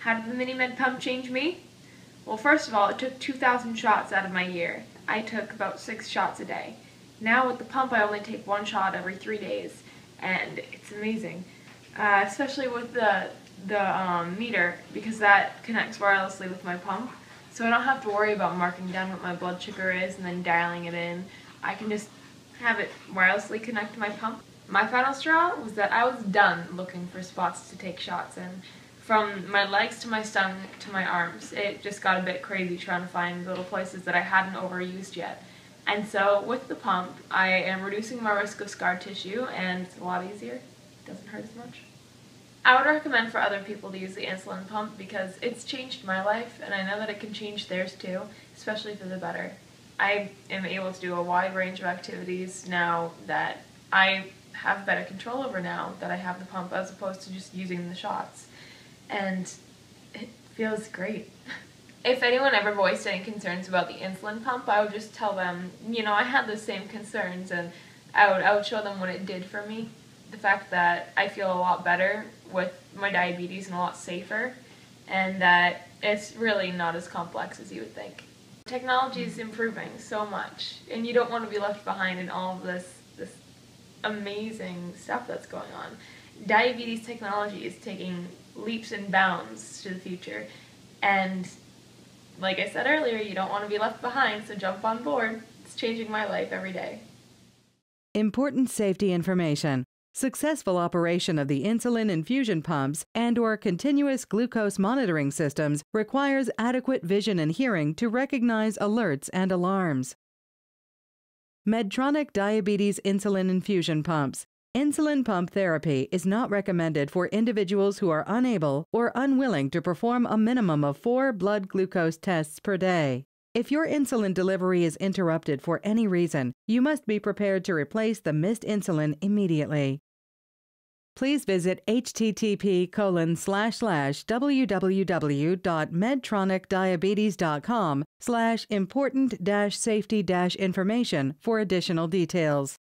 How did the MiniMed pump change me? Well, first of all, it took 2,000 shots out of my year. I took about six shots a day. Now with the pump, I only take one shot every three days, and it's amazing. Uh, especially with the the um, meter, because that connects wirelessly with my pump. So I don't have to worry about marking down what my blood sugar is and then dialing it in. I can just have it wirelessly connect to my pump. My final straw was that I was done looking for spots to take shots in. From my legs to my stomach to my arms, it just got a bit crazy trying to find little places that I hadn't overused yet. And so with the pump, I am reducing my risk of scar tissue and it's a lot easier. It doesn't hurt as much. I would recommend for other people to use the insulin pump because it's changed my life and I know that it can change theirs too, especially for the better. I am able to do a wide range of activities now that I have better control over now that I have the pump as opposed to just using the shots. And it feels great. If anyone ever voiced any concerns about the insulin pump, I would just tell them, you know, I had the same concerns and I would, I would show them what it did for me the fact that I feel a lot better with my diabetes and a lot safer, and that it's really not as complex as you would think. Technology is improving so much, and you don't want to be left behind in all of this this amazing stuff that's going on. Diabetes technology is taking leaps and bounds to the future, and like I said earlier, you don't want to be left behind, so jump on board. It's changing my life every day. Important safety information. Successful operation of the insulin infusion pumps and or continuous glucose monitoring systems requires adequate vision and hearing to recognize alerts and alarms. Medtronic Diabetes Insulin Infusion Pumps. Insulin pump therapy is not recommended for individuals who are unable or unwilling to perform a minimum of four blood glucose tests per day. If your insulin delivery is interrupted for any reason, you must be prepared to replace the missed insulin immediately. Please visit http www.medtronicdiabetes.com slash important safety information for additional details.